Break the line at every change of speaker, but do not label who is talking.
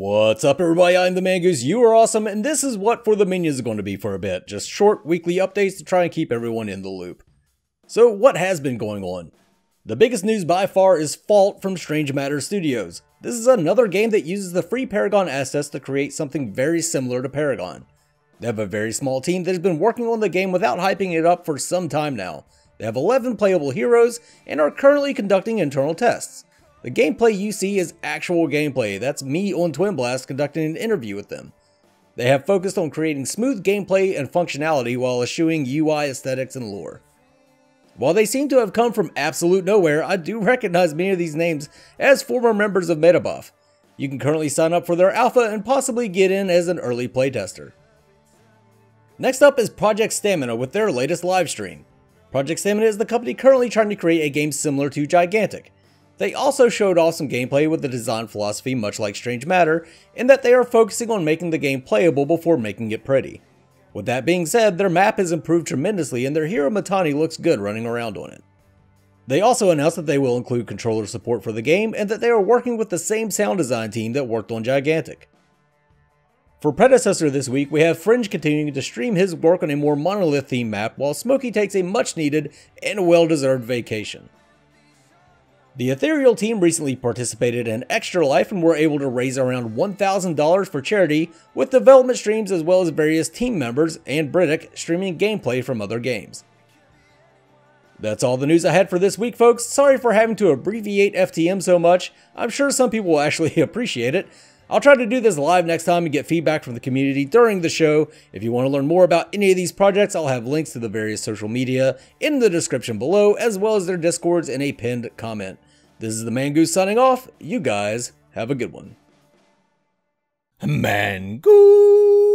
What's up everybody, I'm the Mangoose, you are awesome, and this is what For the Minions is going to be for a bit. Just short weekly updates to try and keep everyone in the loop. So what has been going on? The biggest news by far is Fault from Strange Matter Studios. This is another game that uses the free Paragon assets to create something very similar to Paragon. They have a very small team that has been working on the game without hyping it up for some time now. They have 11 playable heroes and are currently conducting internal tests. The gameplay you see is actual gameplay, that's me on Twin Blast conducting an interview with them. They have focused on creating smooth gameplay and functionality while eschewing UI aesthetics and lore. While they seem to have come from absolute nowhere, I do recognize many of these names as former members of Metabuff. You can currently sign up for their alpha and possibly get in as an early playtester. Next up is Project Stamina with their latest livestream. Project Stamina is the company currently trying to create a game similar to Gigantic. They also showed off some gameplay with the design philosophy much like Strange Matter, in that they are focusing on making the game playable before making it pretty. With that being said, their map has improved tremendously and their hero Mittani looks good running around on it. They also announced that they will include controller support for the game and that they are working with the same sound design team that worked on Gigantic. For predecessor this week, we have Fringe continuing to stream his work on a more monolith themed map while Smokey takes a much needed and well deserved vacation. The Ethereal team recently participated in Extra Life and were able to raise around $1,000 for charity with development streams as well as various team members and Britick streaming gameplay from other games. That's all the news I had for this week, folks. Sorry for having to abbreviate FTM so much. I'm sure some people will actually appreciate it. I'll try to do this live next time and get feedback from the community during the show. If you want to learn more about any of these projects, I'll have links to the various social media in the description below, as well as their discords in a pinned comment. This is the Mangoose signing off. You guys have a good one. Mangoose!